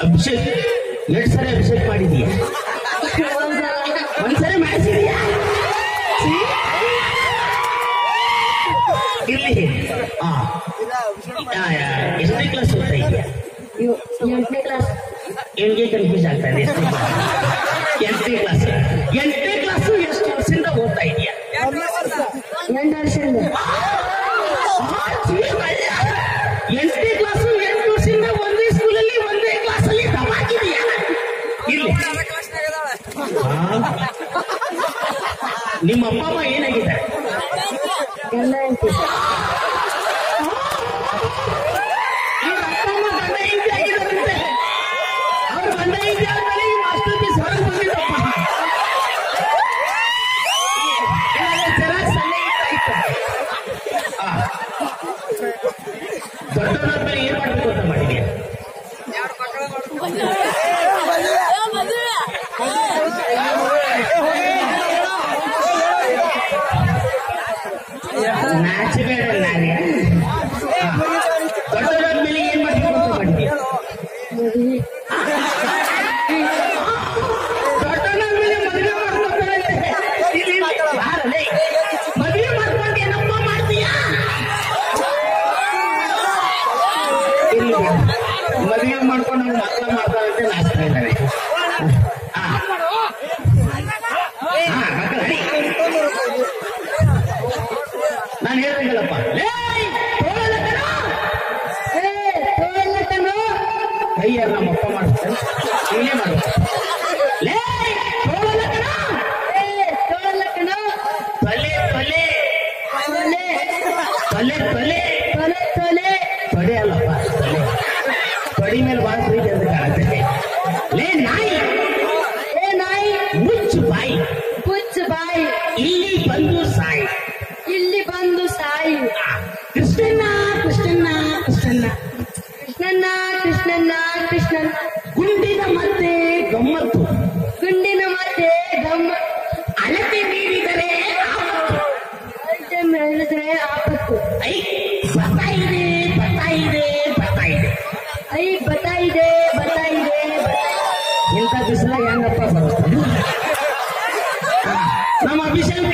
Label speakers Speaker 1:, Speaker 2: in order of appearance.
Speaker 1: ಅಭಿಷೇಕ್
Speaker 2: ಅಭಿಷೇಕ್ ಎರಡ್ ಸರಿ ಅಭಿಷೇಕ್ ಮಾಡಿದೀಯ ಒಂದ್ಸರಿ ಮಾಡಿಸಿದೀಯಾ ಛೀ. ಇರ್ಲಿ ಆ ಆ, ಎಷ್ಟನೇ ಕ್ಲಾಸ್ ಓದ್ತಾ ಇದೆಯಾ
Speaker 1: ಇವ್- ಎಂಟನೇ ಕ್ಲಾಸ್
Speaker 2: ಹೆಂಗೆ ಕನ್ಫ್ಯೂಸ್ ಆಗ್ತಾ ಇದೆ ಎಷ್ಟನೇ ಕ್ಲಾಸ್ ಎಂಟನೇ ಕ್ಲಾಸ್ ಎಂಟನೇ ಕ್ಲಾಸ್ ಎಷ್ಟು ವರ್ಷದಿಂದ ಓದ್ತಾ ಇದೆಯಾ
Speaker 1: ಎಂಟು ವರ್ಷದಿಂದ
Speaker 2: ನಿಮ್ಮ ಅಪ್ಪ ಅಮ್ಮ ಏನಾಗಿದ್ದಾರೆ
Speaker 1: ಎಲ್ಲ ಎಂಟು
Speaker 2: ಇವ್ರ ಅಪ್ಪ ಅಮ್ಮ ಗಂಡ ಹೆಂಡತಿ ಆಗಿದ್ದಾರಂತೆ ಅವ್ರ ಗಂಡ ಹೆಂಡತಿ ಆದ್ಮೇಲೆ ಈ ಮಾಸ್ಟರ್ ಪೀಸ್ ಹೊರಗೆ ಬಂದಿದ್ದಪ್ಪ ಏನಾದ್ರು ಜೆರಾಕ್ಸ್ ಅಲ್ಲೇ ಇಟ್ಟಾಯ್ತು. ಆ. ದೊಡ್ಡವರಾದ್ಮೇಲೆ ಏನ್ ಮಾಡ್ಬೇಕು ಅಂತ ಮಾಡಿದ್ಯಾ ನಾಚಬೇಡ ನಾನೇ ದೊಡ್ಡವರಾದ್ಮೇಲೆ ಏನ್ ಮಾಡ್ಬೇಕು ಅಂತ ಮಾಡಿದ್ಯಾ
Speaker 1: ಮದುವೆ
Speaker 2: ದೊಡ್ಡವರಾದ್ಮೇಲೆ ಮದುವೆ ಮಾಡ್ಕೊತಾರೆ ಇಲ್ಲಿ ಬಾರಲೇ. ಮದುವೆ ಮಾಡ್ಕೊಂಡು ಏನಪ್ಪ ಮಾಡ್ತೀಯಾ ಇಲ್ಲಿ ಮದುವೆ ಮಾಡ್ಕೊಂಡು ಅವ್ನು ಮಕ್ಕಳ ಮಾಡ್ತಾರಂತೆ ನಾಚ್ತಾ ಇದ್ದಾನೆ ತೊಲೆ, ತೊಲೆ
Speaker 1: ತೊಲೆ
Speaker 2: ತೊಲೆ, ತೊಲೆ. ತೊಡೆ ಅಲ್ಲಪ್ಪ ತೊಲೆ ತೊಡಿ ಮೇಲೆ ಬಹಳ ಪ್ರೀತಿ ಅಂತ ಕಾಣುತ್ತೆ ಲೇ ನಾಯಿ
Speaker 1: ಏ ನಾಯಿ
Speaker 2: ಮುಚ್ಚು ಬಾಯಿ
Speaker 1: ಪುಚ್ಚ ಬಾಯಿ
Speaker 2: ಇಲ್ಲಿ ಬಂದು ಸಾಯಿ
Speaker 1: ಇಲ್ಲಿ ಬಂದು ಸಾಯಿ
Speaker 2: ಕೃಷ್ಣಣ್ಣ ಕೃಷ್ಣಣ್ಣ ಕೃಷ್ಣಣ್ಣ
Speaker 1: ಕೃಷ್ಣಣ್ಣ ಕೃಷ್ಣಣ್ಣ ಕೃಷ್ಣಣ್ಣ
Speaker 2: ಗುಂಡಿನ ಮತ್ತೆ ಗಮ್ಮತ್ತು ಬರ್ತಾ ಇದೆ ಬರ್ತಾ ಇದೆ ಬರ್ತಾ ಇದೆ
Speaker 1: ಐ ಬತಾ ಇದೆ ಬತಾ ಇದೆ ಬತಾ ಇದೆ.
Speaker 2: ಇಂಥ ಬಿಸಿಲಾಗ ಹೆಂಗಪ್ಪ ಬರುತ್ತೆ ನಮ್ಮ ಅಭಿಷೇಕ್ ಬಿಸ್ನೆಸ್